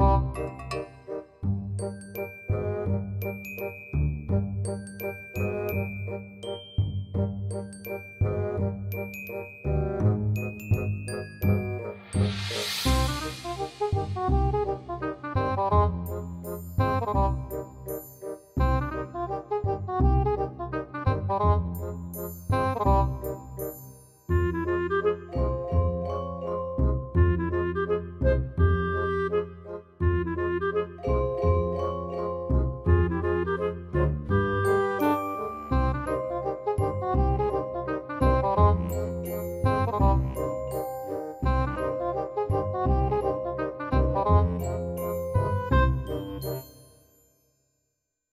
Oh. Bye.